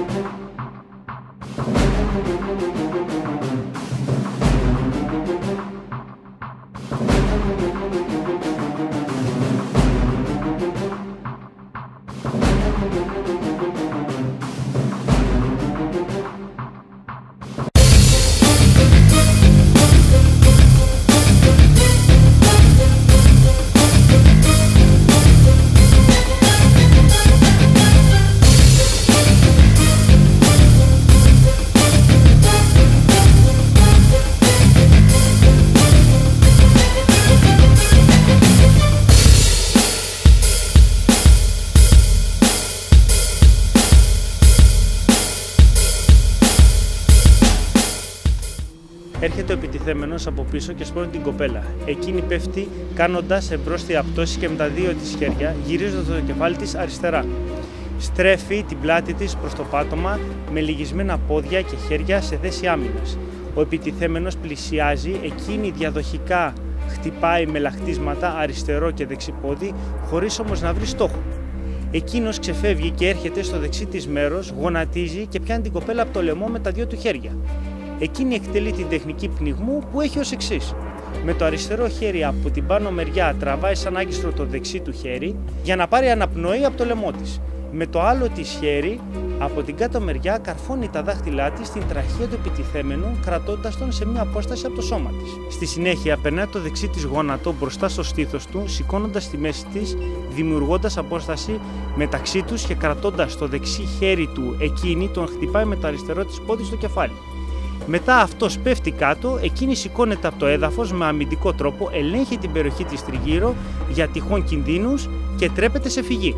Thank you. Έρχεται ο επιτιθέμενος από πίσω και σπρώχνει την κοπέλα. Εκείνη πέφτει κάνοντας εμπρόστια πτώση και με τα δύο της χέρια γυρίζοντας το κεφάλι της αριστερά. Στρέφει την πλάτη της προς το πάτωμα με λυγισμένα πόδια και χέρια σε θέση άμυνας. Ο επιτιθέμενος πλησιάζει, εκείνη διαδοχικά χτυπάει με λαχτίσματα αριστερό και δεξιπόδι, χωρίς όμως να βρει στόχο. Εκείνος ξεφεύγει και έρχεται στο δεξί της μέρος, γονατίζει και πιάνει την κοπέλα από το λαιμό με τα δύο του χέρια. Εκείνη εκτελεί την τεχνική πνιγμού που έχει ως εξής. Με το αριστερό χέρι από την πάνω μεριά τραβάει σαν άγκιστρο το δεξί του χέρι για να πάρει αναπνοή από το λαιμό της. Με το άλλο της χέρι από την κάτω μεριά καρφώνει τα δάχτυλά της στην τραχεία του επιτιθέμενου, κρατώντας τον σε μια απόσταση από το σώμα της. Στη συνέχεια, περνάει το δεξί της γόνατο μπροστά στο στήθος του, σηκώνοντας τη μέση της, δημιουργώντας απόσταση μεταξύ τους και κρατώντας το δεξί χέρι του εκείνη, τον χτυπάει με το αριστερό της πόδι στο κεφάλι. Μετά αυτός πέφτει κάτω, εκείνη σηκώνεται από το έδαφος με αμυντικό τρόπο, ελέγχει την περιοχή της τριγύρω για τυχόν κινδύνους και τρέπεται σε φυγή.